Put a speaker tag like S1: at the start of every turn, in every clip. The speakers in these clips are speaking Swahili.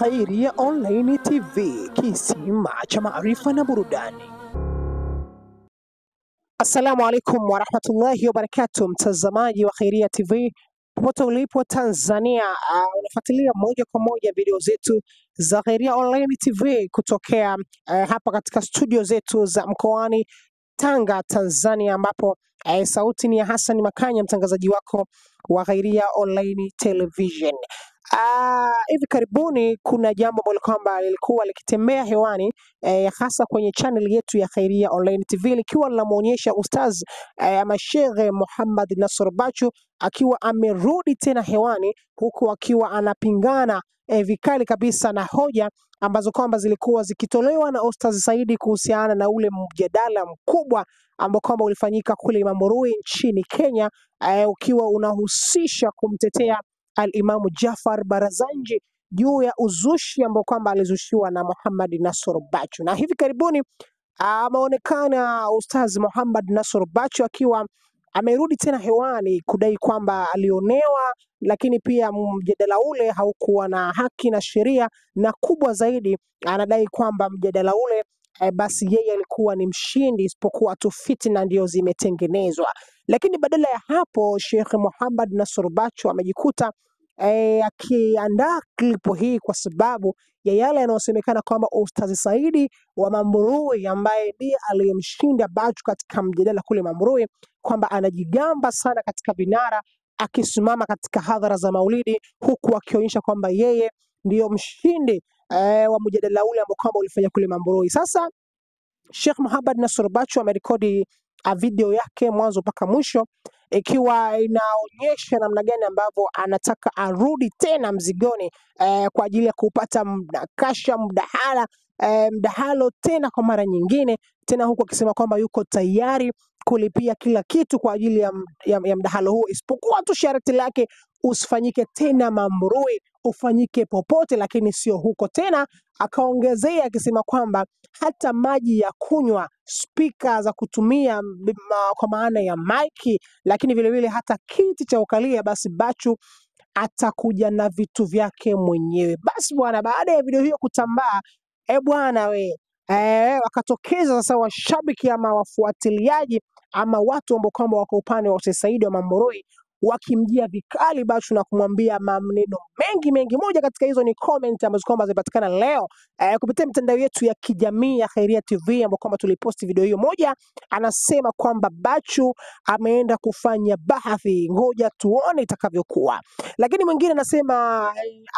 S1: Khairia Online TV, kisima cha maarifa na burudani. Assalamu alaikum warahmatullahi wabarakatuh, mtazamaji wa Khairia TV popote ulipo Tanzania, uh, unafuatilia moja kwa moja video zetu za Khairia Online TV kutokea uh, hapa katika studio zetu za mkoani Tanga, Tanzania, ambapo eh, sauti ni ya Hassan Makanya, mtangazaji wako wa Ghairia Online Television. Ah, hivi karibuni kuna jambo ambalo kwamba lilikuwa likitembea hewani eh, hasa kwenye channel yetu ya Khairia Online TV likiwa linamwonyesha Ustaz eh, ama Sheikh Muhammad Nasr Bachu akiwa amerudi tena hewani huku akiwa anapingana eh, vikali kabisa na hoja ambazo kwamba zilikuwa zikitolewa na Ustaz Saidi kuhusiana na ule mjadala mkubwa ambao kwamba ulifanyika kule Mamurui nchini Kenya eh, ukiwa unahusisha kumtetea Al-Imamu Jafar Barazanji juu ya uzushi ambao kwamba alizushiwa na Muhammad Nasr Bachu, na hivi karibuni ameonekana Ustaz Muhammad Nasr Bachu akiwa amerudi tena hewani kudai kwamba alionewa, lakini pia mjadala ule haukuwa na haki na sheria, na kubwa zaidi anadai kwamba mjadala ule eh, basi yeye alikuwa ni mshindi, isipokuwa tu fitna ndio zimetengenezwa. Lakini badala ya hapo, Sheikh Muhammad Nasr Bachu amejikuta eh, akiandaa klipu hii kwa sababu ya yale yanayosemekana kwamba Ustazi Saidi wa Mamburui ambaye ndiye aliyemshinda Bachu katika mjadala kule Mamburui, kwamba anajigamba sana katika vinara akisimama katika hadhara za Maulidi, huku akionyesha kwamba yeye ndiyo mshindi eh, wa mjadala ule ambao kwamba ulifanya kule Mamburui. Sasa Sheikh Muhammad Nasr Bachu amerekodi ah, video yake mwanzo mpaka mwisho ikiwa inaonyesha namna gani ambavyo anataka arudi tena mzigoni eh, kwa ajili ya kupata mnakasha mdahala eh, mdahalo tena kwa mara nyingine tena, huku akisema kwamba yuko tayari kulipia kila kitu kwa ajili ya, ya, ya mdahalo huo, isipokuwa tu sharti lake usifanyike tena Mambrui, ufanyike popote, lakini sio huko tena. Akaongezea akisema kwamba hata maji ya kunywa, spika za kutumia kwa maana ya maiki, lakini vilevile hata kiti cha ukalia, basi Bachu atakuja na vitu vyake mwenyewe. Basi bwana, baada ya video hiyo kutambaa, e bwana we eh, wakatokeza sasa washabiki ama wafuatiliaji ama watu ambao kwamba wako upande wa Said wa Mamboroi wakimjia vikali Bachu na kumwambia maneno mengi mengi. Moja katika hizo ni comment ambazo kwamba zimepatikana leo eh, kupitia mitandao yetu ya kijamii ya Khairia TV ambapo kwamba tuliposti video hiyo. Moja anasema kwamba Bachu ameenda kufanya bahathi, ngoja tuone itakavyokuwa. Lakini mwingine anasema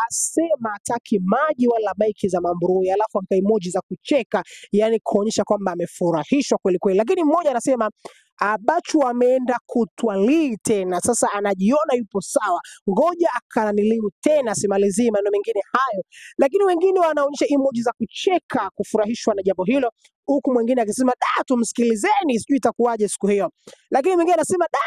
S1: asema ataki maji wala baiki za Mambrui, alafu aka emoji za kucheka, yani kuonyesha kwamba amefurahishwa kweli kweli. Lakini mmoja anasema ah, Bachu ameenda kutwalii tena, sasa anajiona yupo sawa, ngoja akananiliu tena, simalizie maneno mengine hayo. Lakini wengine wanaonyesha emoji za kucheka, kufurahishwa na jambo hilo, huku mwingine akisema da, tumsikilizeni, sijui itakuwaje siku hiyo. Lakini mwingine anasema da,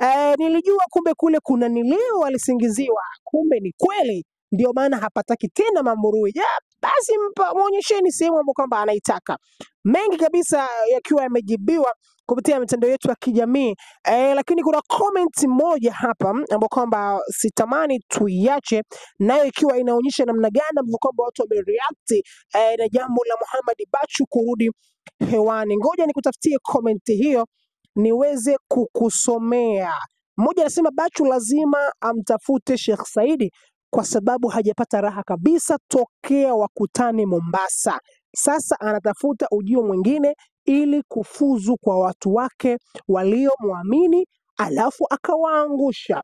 S1: Eh, nilijua kumbe kule kuna nilio alisingiziwa, kumbe ni kweli, ndio maana hapataki tena Mamburui. Ya, basi mpa mwonyesheni sehemu ambayo kwamba anaitaka. Mengi kabisa yakiwa yamejibiwa kupitia mitandao yetu ya kijamii eh, lakini kuna comment moja hapa ambayo kwamba sitamani tuiache, nayo ikiwa inaonyesha namna gani ambavyo kwamba watu wamereact eh, na jambo la Muhammad Bachu kurudi hewani. Ngoja nikutafutie comment hiyo niweze kukusomea. Mmoja anasema Bachu lazima amtafute Sheikh Saidi kwa sababu hajapata raha kabisa tokea wakutane Mombasa. Sasa anatafuta ujio mwingine ili kufuzu kwa watu wake waliomwamini, alafu akawaangusha.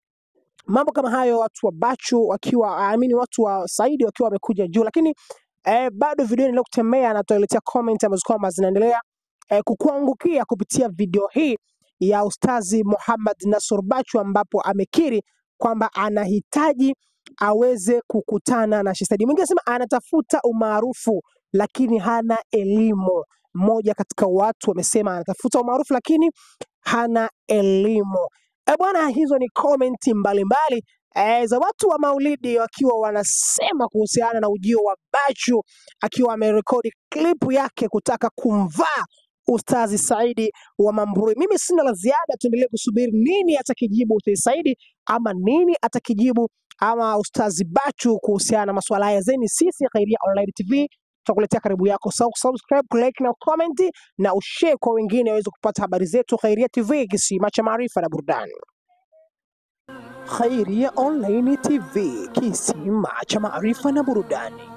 S1: Mambo kama hayo, watu wa Bachu wakiwa aamini watu wa Saidi wakiwa wamekuja juu, lakini eh, bado video inaendelea kutembea na tutaletea comment ambazo kwamba zinaendelea eh, kukuangukia kupitia video hii ya Ustazi Muhammad Nasur Bachu ambapo amekiri kwamba anahitaji aweze kukutana na Sheikh. Mwingine anasema anatafuta umaarufu lakini hana elimu. Mmoja katika watu wamesema anatafuta umaarufu lakini hana elimu. E bwana, hizo ni komenti mbalimbali e, za watu wa Maulidi wakiwa wanasema kuhusiana na ujio wa Bachu akiwa amerekodi klipu yake kutaka kumvaa Ustazi Saidi wa Mambrui. Mimi sina la ziada, tuendelee kusubiri nini atakijibu Ustazi Saidi ama nini atakijibu ama Ustazi Bachu kuhusiana na masuala haya zeni. Sisi Khairia Online TV tutakuletea karibu yako, so subscribe, like na comment na ushare kwa wengine waweze kupata habari zetu. Khairia TV, kisima cha maarifa na burudani. Khairia Online TV, kisima cha maarifa na burudani.